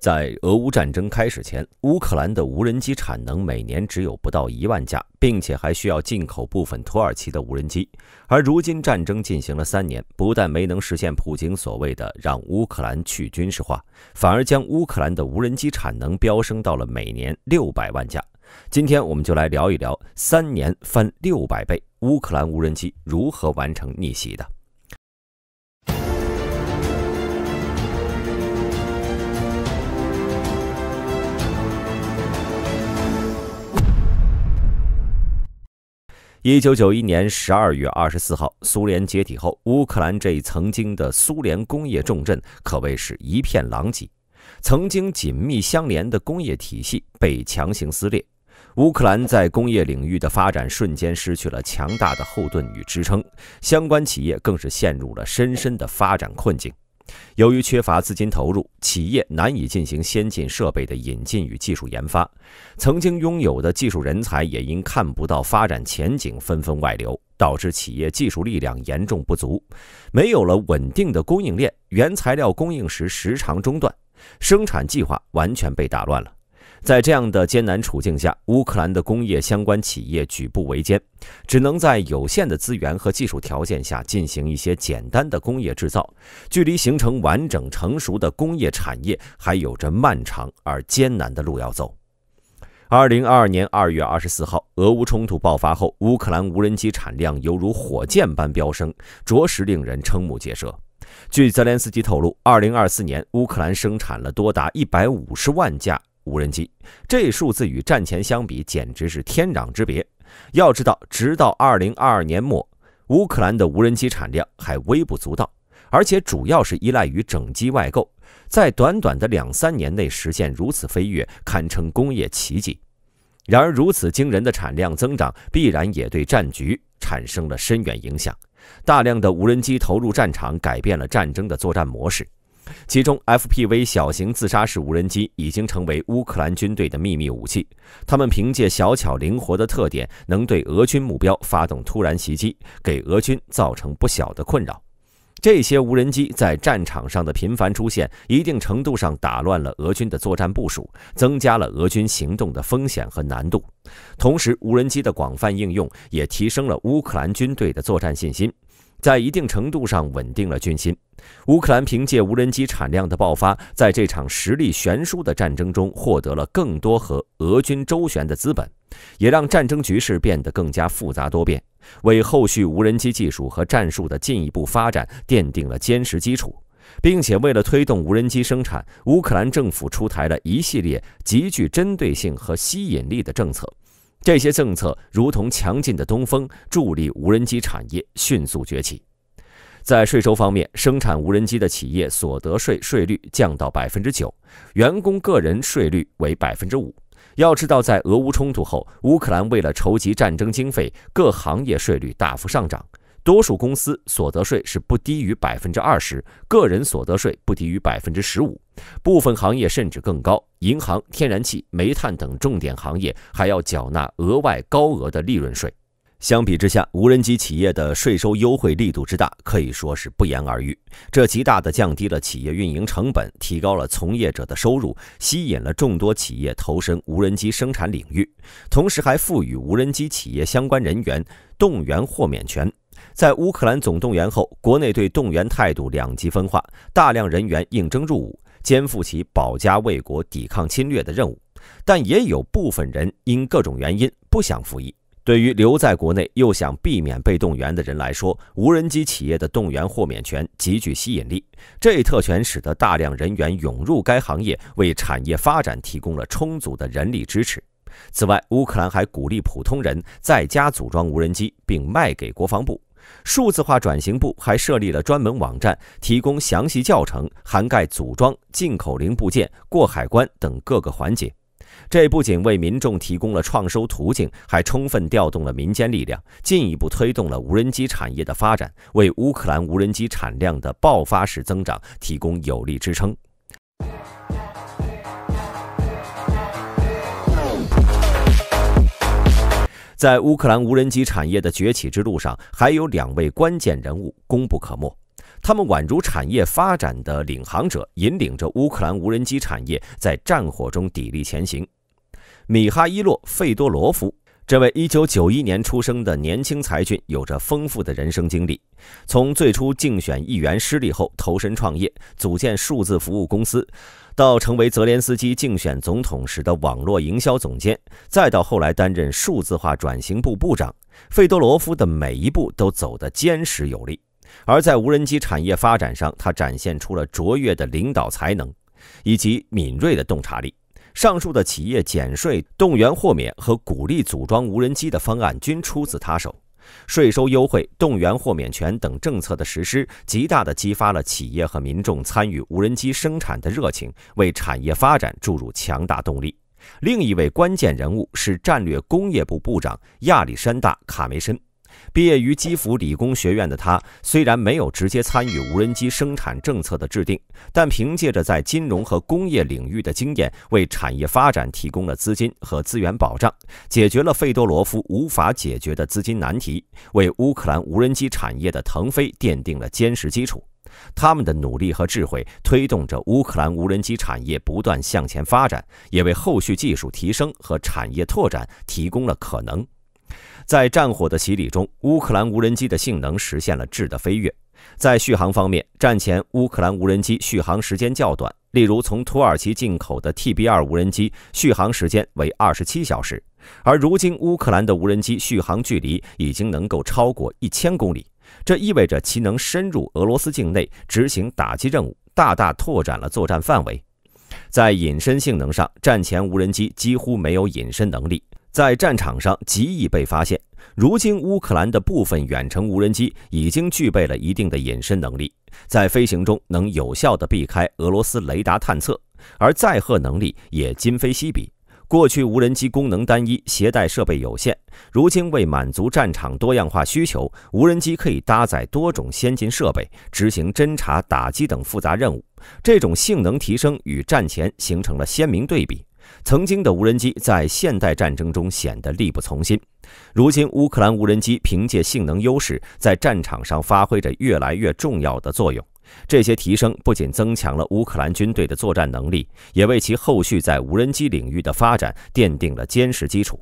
在俄乌战争开始前，乌克兰的无人机产能每年只有不到一万架，并且还需要进口部分土耳其的无人机。而如今战争进行了三年，不但没能实现普京所谓的让乌克兰去军事化，反而将乌克兰的无人机产能飙升到了每年六百万架。今天我们就来聊一聊三年翻六百倍，乌克兰无人机如何完成逆袭的。一九九一年十二月二十四号，苏联解体后，乌克兰这曾经的苏联工业重镇可谓是一片狼藉，曾经紧密相连的工业体系被强行撕裂，乌克兰在工业领域的发展瞬间失去了强大的后盾与支撑，相关企业更是陷入了深深的发展困境。由于缺乏资金投入，企业难以进行先进设备的引进与技术研发，曾经拥有的技术人才也因看不到发展前景，纷纷外流，导致企业技术力量严重不足，没有了稳定的供应链，原材料供应时时常中断，生产计划完全被打乱了。在这样的艰难处境下，乌克兰的工业相关企业举步维艰，只能在有限的资源和技术条件下进行一些简单的工业制造，距离形成完整成熟的工业产业还有着漫长而艰难的路要走。二零二二年二月二十四号，俄乌冲突爆发后，乌克兰无人机产量犹如火箭般飙升，着实令人瞠目结舌。据泽连斯基透露，二零二四年乌克兰生产了多达一百五十万架。无人机，这数字与战前相比简直是天壤之别。要知道，直到二零二二年末，乌克兰的无人机产量还微不足道，而且主要是依赖于整机外购。在短短的两三年内实现如此飞跃，堪称工业奇迹。然而，如此惊人的产量增长，必然也对战局产生了深远影响。大量的无人机投入战场，改变了战争的作战模式。其中，FPV 小型自杀式无人机已经成为乌克兰军队的秘密武器。他们凭借小巧灵活的特点，能对俄军目标发动突然袭击，给俄军造成不小的困扰。这些无人机在战场上的频繁出现，一定程度上打乱了俄军的作战部署，增加了俄军行动的风险和难度。同时，无人机的广泛应用也提升了乌克兰军队的作战信心。在一定程度上稳定了军心。乌克兰凭借无人机产量的爆发，在这场实力悬殊的战争中获得了更多和俄军周旋的资本，也让战争局势变得更加复杂多变，为后续无人机技术和战术的进一步发展奠定了坚实基础。并且为了推动无人机生产，乌克兰政府出台了一系列极具针对性和吸引力的政策。这些政策如同强劲的东风，助力无人机产业迅速崛起。在税收方面，生产无人机的企业所得税税率降到百分之九，员工个人税率为百分之五。要知道，在俄乌冲突后，乌克兰为了筹集战争经费，各行业税率大幅上涨。多数公司所得税是不低于百分之二十，个人所得税不低于百分之十五，部分行业甚至更高。银行、天然气、煤炭等重点行业还要缴纳额外高额的利润税。相比之下，无人机企业的税收优惠力度之大，可以说是不言而喻。这极大地降低了企业运营成本，提高了从业者的收入，吸引了众多企业投身无人机生产领域，同时还赋予无人机企业相关人员动员豁免权。在乌克兰总动员后，国内对动员态度两极分化，大量人员应征入伍，肩负起保家卫国、抵抗侵略的任务，但也有部分人因各种原因不想服役。对于留在国内又想避免被动员的人来说，无人机企业的动员豁免权极具吸引力。这一特权使得大量人员涌入该行业，为产业发展提供了充足的人力支持。此外，乌克兰还鼓励普通人在家组装无人机，并卖给国防部。数字化转型部还设立了专门网站，提供详细教程，涵盖组装、进口零部件、过海关等各个环节。这不仅为民众提供了创收途径，还充分调动了民间力量，进一步推动了无人机产业的发展，为乌克兰无人机产量的爆发式增长提供有力支撑。在乌克兰无人机产业的崛起之路上，还有两位关键人物功不可没。他们宛如产业发展的领航者，引领着乌克兰无人机产业在战火中砥砺前行。米哈伊洛·费多罗夫。这位1991年出生的年轻才俊有着丰富的人生经历，从最初竞选议员失利后投身创业，组建数字服务公司，到成为泽连斯基竞选总统时的网络营销总监，再到后来担任数字化转型部部长，费多罗夫的每一步都走得坚实有力。而在无人机产业发展上，他展现出了卓越的领导才能，以及敏锐的洞察力。上述的企业减税、动员豁免和鼓励组装无人机的方案均出自他手，税收优惠、动员豁免权等政策的实施，极大地激发了企业和民众参与无人机生产的热情，为产业发展注入强大动力。另一位关键人物是战略工业部部长亚历山大·卡梅申。毕业于基辅理工学院的他，虽然没有直接参与无人机生产政策的制定，但凭借着在金融和工业领域的经验，为产业发展提供了资金和资源保障，解决了费多罗夫无法解决的资金难题，为乌克兰无人机产业的腾飞奠定了坚实基础。他们的努力和智慧推动着乌克兰无人机产业不断向前发展，也为后续技术提升和产业拓展提供了可能。在战火的洗礼中，乌克兰无人机的性能实现了质的飞跃。在续航方面，战前乌克兰无人机续航时间较短，例如从土耳其进口的 TB2 无人机续航时间为二十七小时，而如今乌克兰的无人机续航距离已经能够超过一千公里，这意味着其能深入俄罗斯境内执行打击任务，大大拓展了作战范围。在隐身性能上，战前无人机几乎没有隐身能力。在战场上极易被发现。如今，乌克兰的部分远程无人机已经具备了一定的隐身能力，在飞行中能有效地避开俄罗斯雷达探测，而载荷能力也今非昔比。过去无人机功能单一，携带设备有限，如今为满足战场多样化需求，无人机可以搭载多种先进设备，执行侦察、打击等复杂任务。这种性能提升与战前形成了鲜明对比。曾经的无人机在现代战争中显得力不从心，如今乌克兰无人机凭借性能优势，在战场上发挥着越来越重要的作用。这些提升不仅增强了乌克兰军队的作战能力，也为其后续在无人机领域的发展奠定了坚实基础，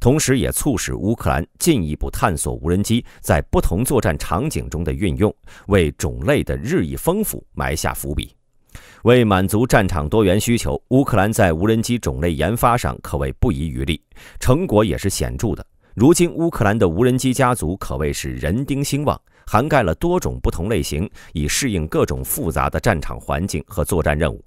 同时也促使乌克兰进一步探索无人机在不同作战场景中的运用，为种类的日益丰富埋下伏笔。为满足战场多元需求，乌克兰在无人机种类研发上可谓不遗余力，成果也是显著的。如今，乌克兰的无人机家族可谓是人丁兴旺，涵盖了多种不同类型，以适应各种复杂的战场环境和作战任务。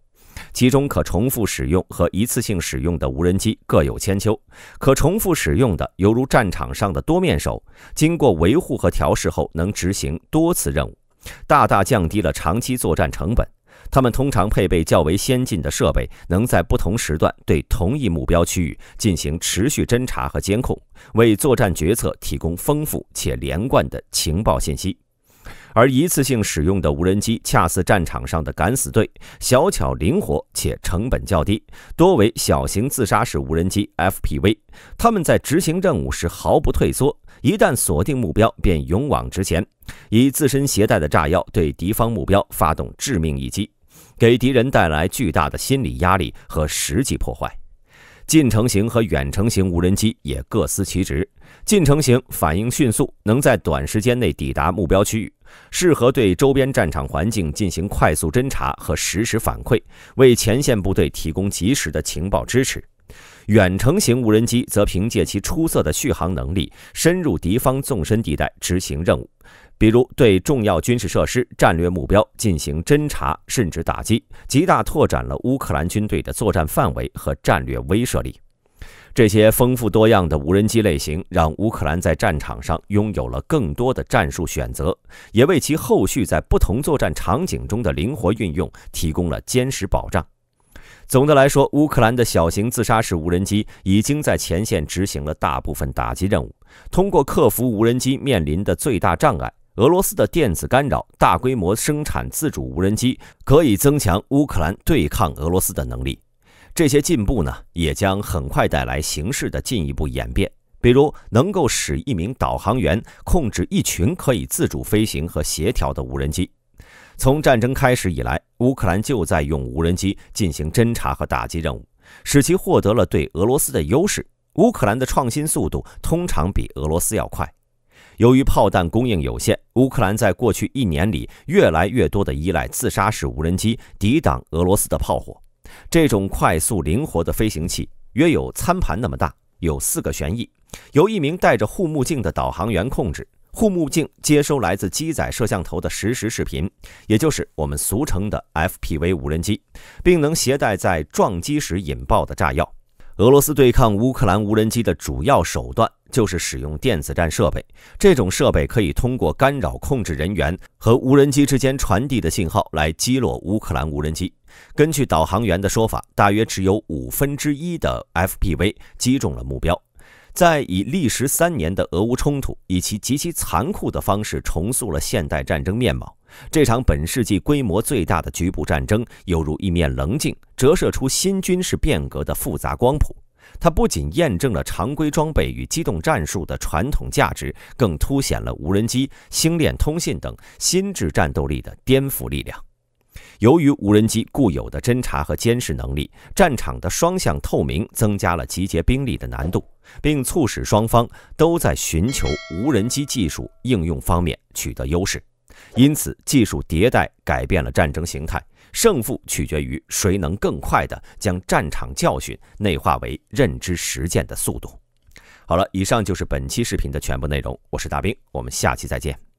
其中，可重复使用和一次性使用的无人机各有千秋。可重复使用的，犹如战场上的多面手，经过维护和调试后，能执行多次任务，大大降低了长期作战成本。他们通常配备较为先进的设备，能在不同时段对同一目标区域进行持续侦查和监控，为作战决策提供丰富且连贯的情报信息。而一次性使用的无人机恰似战场上的敢死队，小巧灵活且成本较低，多为小型自杀式无人机 （FPV）。他们在执行任务时毫不退缩，一旦锁定目标便勇往直前，以自身携带的炸药对敌方目标发动致命一击。给敌人带来巨大的心理压力和实际破坏。近程型和远程型无人机也各司其职。近程型反应迅速，能在短时间内抵达目标区域，适合对周边战场环境进行快速侦查和实时反馈，为前线部队提供及时的情报支持。远程型无人机则凭借其出色的续航能力，深入敌方纵深地带执行任务。比如对重要军事设施、战略目标进行侦察，甚至打击，极大拓展了乌克兰军队的作战范围和战略威慑力。这些丰富多样的无人机类型，让乌克兰在战场上拥有了更多的战术选择，也为其后续在不同作战场景中的灵活运用提供了坚实保障。总的来说，乌克兰的小型自杀式无人机已经在前线执行了大部分打击任务，通过克服无人机面临的最大障碍。俄罗斯的电子干扰，大规模生产自主无人机，可以增强乌克兰对抗俄罗斯的能力。这些进步呢，也将很快带来形势的进一步演变。比如，能够使一名导航员控制一群可以自主飞行和协调的无人机。从战争开始以来，乌克兰就在用无人机进行侦察和打击任务，使其获得了对俄罗斯的优势。乌克兰的创新速度通常比俄罗斯要快。由于炮弹供应有限，乌克兰在过去一年里越来越多地依赖自杀式无人机抵挡俄罗斯的炮火。这种快速灵活的飞行器约有餐盘那么大，有四个旋翼，由一名戴着护目镜的导航员控制。护目镜接收来自机载摄像头的实时视频，也就是我们俗称的 FPV 无人机，并能携带在撞击时引爆的炸药。俄罗斯对抗乌克兰无人机的主要手段就是使用电子战设备。这种设备可以通过干扰控制人员和无人机之间传递的信号来击落乌克兰无人机。根据导航员的说法，大约只有五分之一的 FPV 击中了目标。在以历时三年的俄乌冲突，以其极其残酷的方式重塑了现代战争面貌。这场本世纪规模最大的局部战争，犹如一面棱镜，折射出新军事变革的复杂光谱。它不仅验证了常规装备与机动战术的传统价值，更凸显了无人机、星链通信等新质战斗力的颠覆力量。由于无人机固有的侦察和监视能力，战场的双向透明增加了集结兵力的难度，并促使双方都在寻求无人机技术应用方面取得优势。因此，技术迭代改变了战争形态，胜负取决于谁能更快地将战场教训内化为认知实践的速度。好了，以上就是本期视频的全部内容，我是大兵，我们下期再见。